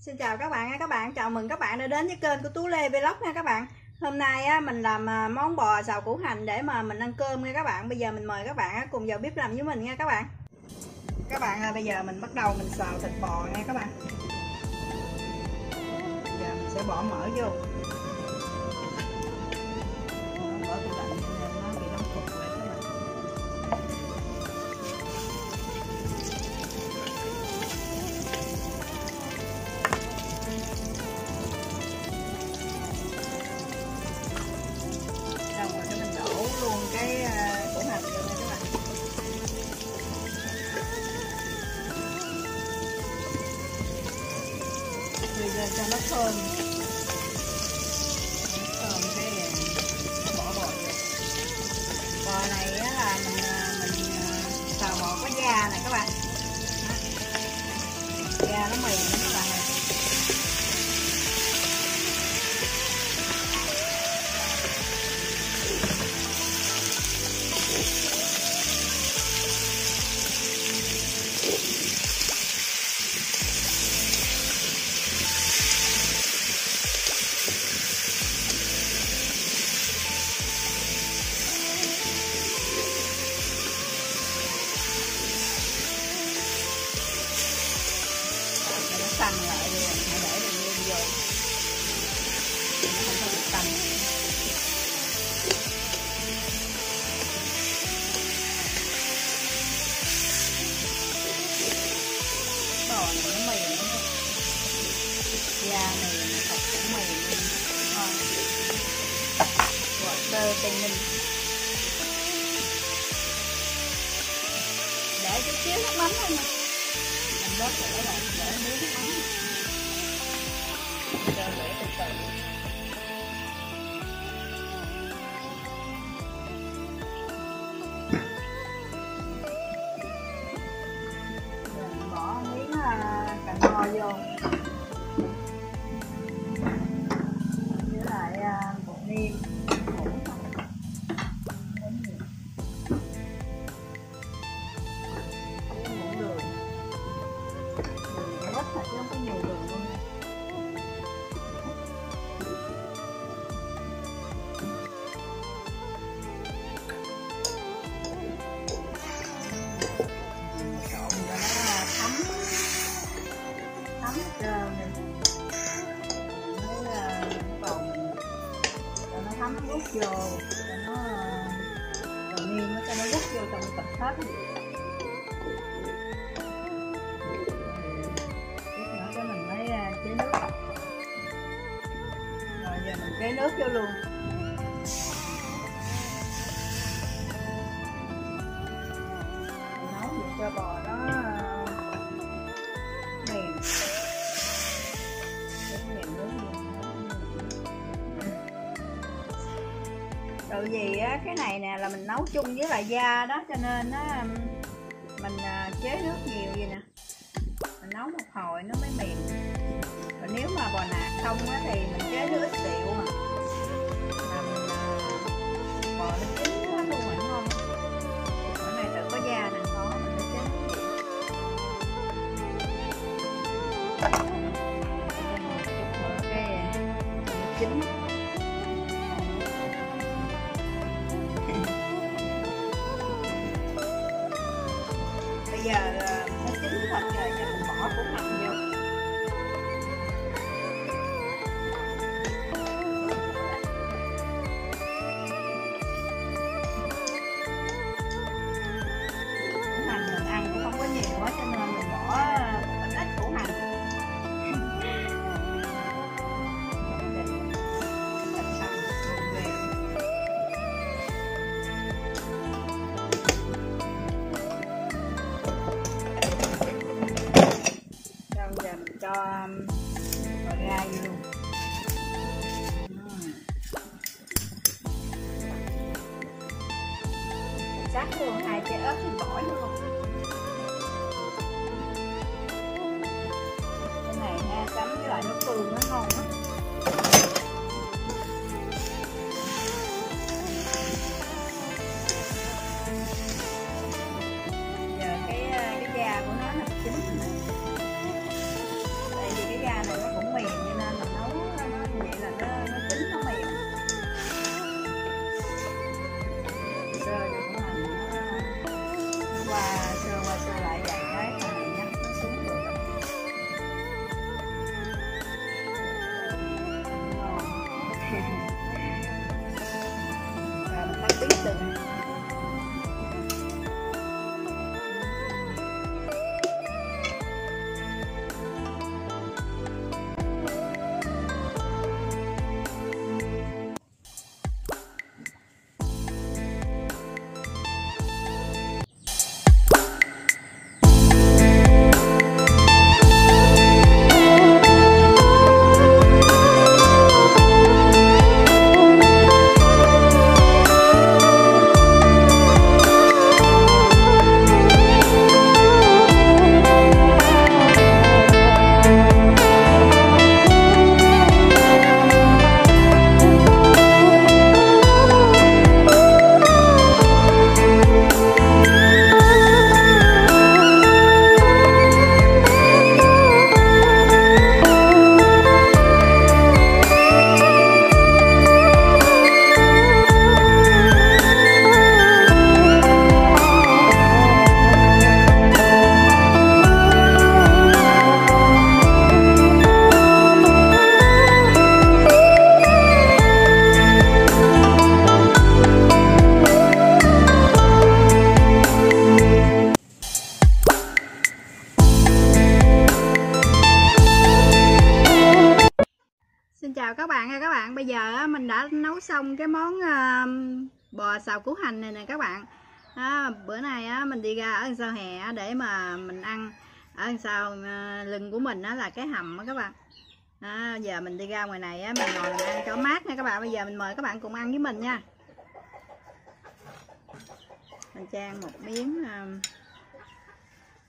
Xin chào các bạn các bạn. Chào mừng các bạn đã đến với kênh của Tú Lê Vlog nha các bạn. Hôm nay á, mình làm à, món bò xào củ hành để mà mình ăn cơm nha các bạn. Bây giờ mình mời các bạn cùng vào bếp làm với mình nha các bạn. Các bạn ơi, bây giờ mình bắt đầu mình xào thịt bò nha các bạn. Giờ mình sẽ bỏ mỡ vô. Đó. Tầm lại rồi hãy để mình nguyên vô. Nó không có bị tầm. bò này nó mềm lắm da mềm thịt cũng mềm. Luôn ngon. Gọt tơ tây ninh. Để chút xíu nước mắm thôi mà lót bớt lửa lại để nướng ấm cho từ từ để nước vô luôn. Nấu được cho bò nó ờ, mềm. Nước Tại vì á, cái này nè là mình nấu chung với lại da đó cho nên á mình ờ, chế nước nhiều vậy nè. Mình nấu một hồi nó mới mềm. Còn nếu mà bò nạc không á thì mình chế nước ít rượu bò nó chín hết luôn rồi ngon, không này tự có da nè có mình nữa chín bây giờ nó chín thật rồi cho mình bỏ củ hành vô. Cho um, bò gai luôn sát luôn hai trái ớt thì bỏ luôn bò xào củ hành này nè các bạn. À, bữa nay á, mình đi ra ở đằng sau hè á, để mà mình ăn. Ở đằng sau à, lưng của mình á, là cái hầm á các bạn. À, giờ mình đi ra ngoài này á, mình ngồi mình ăn cho mát nha các bạn. Bây giờ mình mời các bạn cùng ăn với mình nha. Mình trang một miếng à,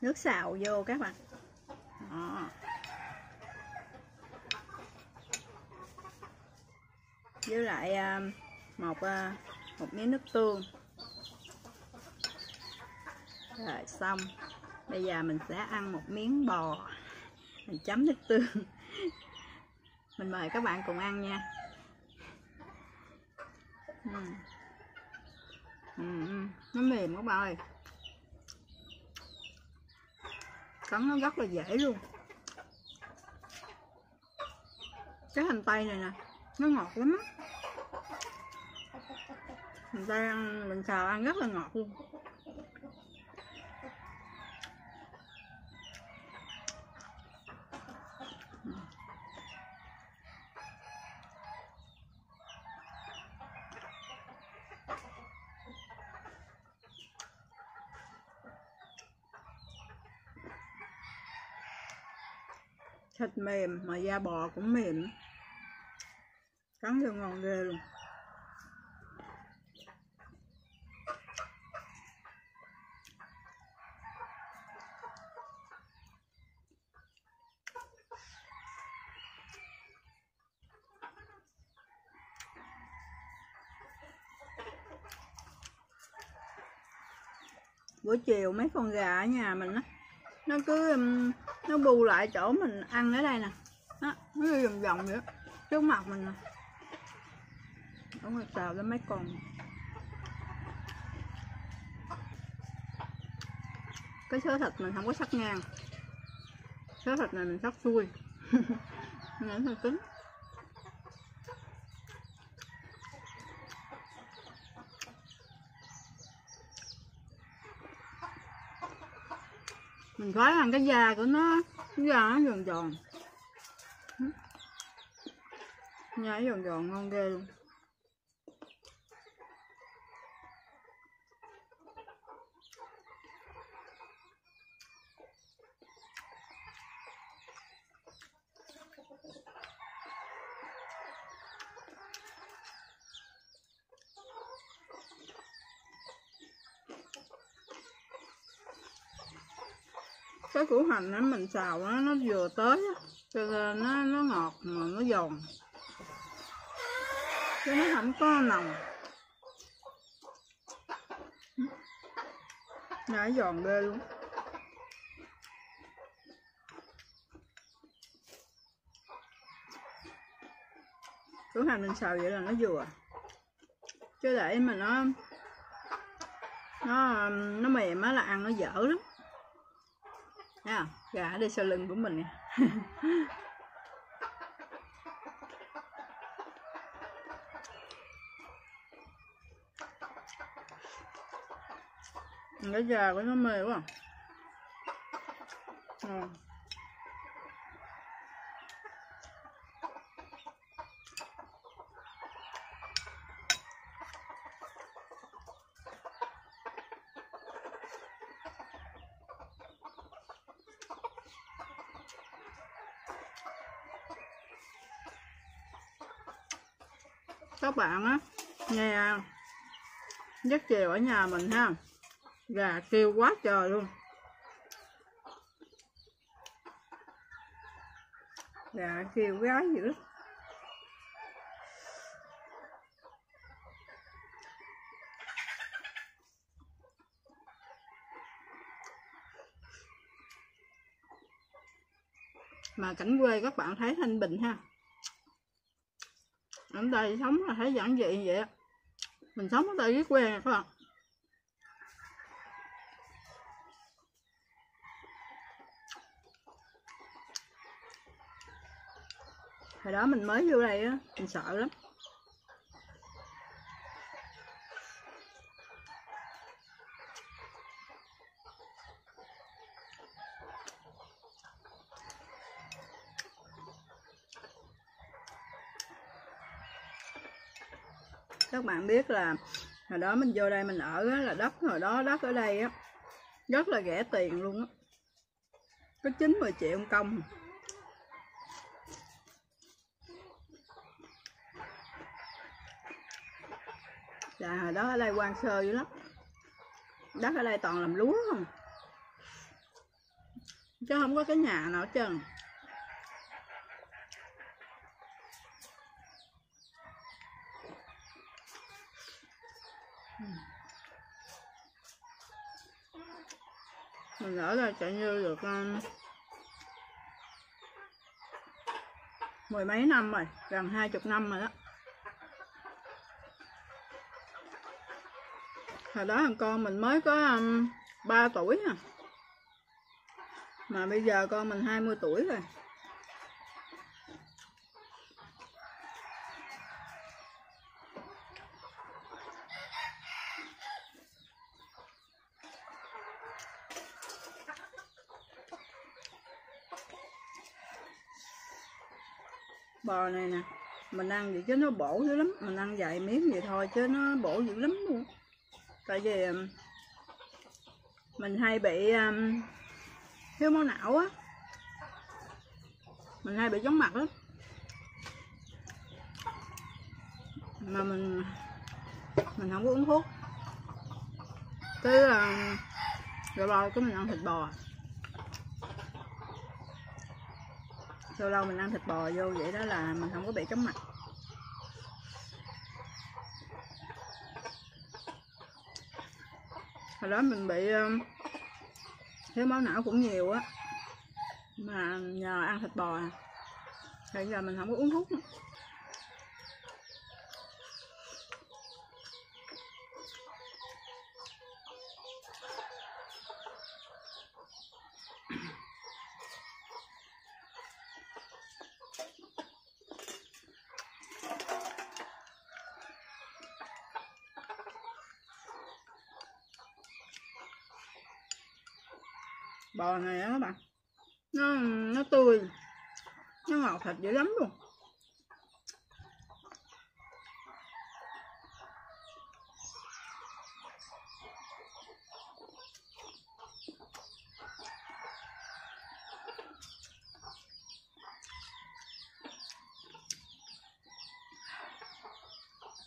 nước xào vô các bạn. Đó. với lại à, một à, một miếng nước tương. Rồi xong. Bây giờ mình sẽ ăn một miếng bò. Mình chấm nước tương. Mình mời các bạn cùng ăn nha. Ừ. Ừ, ừ. nó mềm các bạn ơi. Cắn nó rất là dễ luôn. Cái hành tây này nè nó ngọt lắm. á mình ta ăn, mình xào ăn rất là ngọt luôn. Thịt mềm mà da bò cũng mềm. Cắn vô ngon ghê luôn. Buổi chiều mấy con gà ở nhà mình á, nó cứ um, nó bù lại chỗ mình ăn ở đây nè. Nó nó đi vòng vòng vậy trước mặt mình nè. Đúng rồi, xào lên mấy con. Cái sớ thịt mình không có sắc ngang. Sớ thịt này mình sắc xuôi nên hơi cứng. Mình gói ăn cái da của nó, cái da nó giòn giòn. Da giòn giòn ngon ghê luôn. Cái củ hành á mình xào nó nó vừa tới á, cho nên nó nó ngọt mà nó giòn. Chứ nó không có nồng. Nó giòn ghê luôn. Củ hành mình xào vậy là nó vừa. Chứ để mà nó nó nó mềm á là ăn nó dở lắm nha? Gà ở đây sau lưng của mình nè Cái gà của nó mềm quá à. Các bạn á, nghe giấc chiều ở nhà mình ha. Gà kêu quá trời luôn. Gà kêu gái dữ. Mà cảnh quê các bạn thấy thanh bình ha ở đây sống là thấy giản dị vậy mình sống ở đây rất quen các bạn hồi đó mình mới vô đây á, mình sợ lắm. Các bạn biết là hồi đó mình vô đây mình ở á, là đất hồi đó đất ở đây á rất là rẻ tiền luôn á. Có 90 triệu một công. Dạ hồi đó ở đây quan sơ dữ lắm. Đất ở đây toàn làm lúa không. Chứ không có cái nhà nào hết trơn. Mình ở đây chạy như được um, mười mấy năm rồi, gần hai chục năm rồi đó. Hồi đó thằng con mình mới có um, 3 tuổi à. Mà bây giờ con mình 20 tuổi rồi. Bò này nè. Mình ăn vậy chứ nó bổ dữ lắm. Mình ăn vài miếng vậy thôi chứ nó bổ dữ lắm luôn. Tại vì um, mình hay bị um, thiếu máu não á. Mình hay bị chóng mặt lắm. Mà mình mình không có uống thuốc. Cứ là rồi bò cái mình ăn thịt bò. Lâu lâu mình ăn thịt bò vô vậy đó là mình không có bị chóng mặt. Hồi đó mình bị um, thiếu máu não cũng nhiều á. Mà nhờ ăn thịt bò à. Bây giờ mình không có uống thuốc nữa. Bò này á các bạn nó nó tươi. Nó ngọt thịt dữ lắm luôn.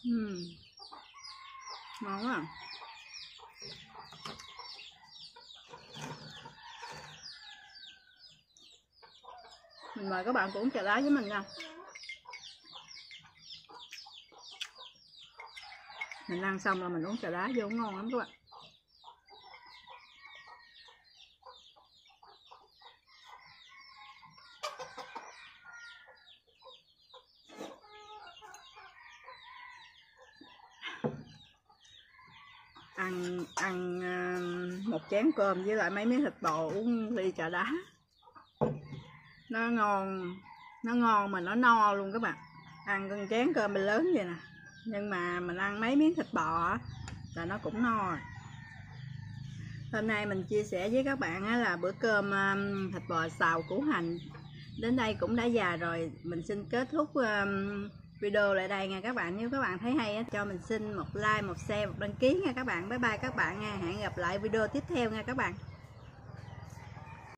Hmm, ngon quá à. Mình mời các bạn cũng trà đá với mình nha. Mình ăn xong là mình uống trà đá vô ngon lắm các bạn. Ăn ăn ờ, một chén cơm với lại mấy miếng thịt bò uống ly trà đá nó ngon nó ngon mà nó no luôn các bạn. Ăn con chén cơm mình lớn vậy nè. Nhưng mà mình ăn mấy miếng thịt bò là nó cũng no rồi. Hôm nay mình chia sẻ với các bạn là bữa cơm um, thịt bò xào củ hành. Đến đây cũng đã già rồi, mình xin kết thúc um, video lại đây nha các bạn. Nếu các bạn thấy hay cho mình xin một like, một share, một đăng ký nha các bạn. Bye bye các bạn nha. Hẹn gặp lại video tiếp theo nha các bạn.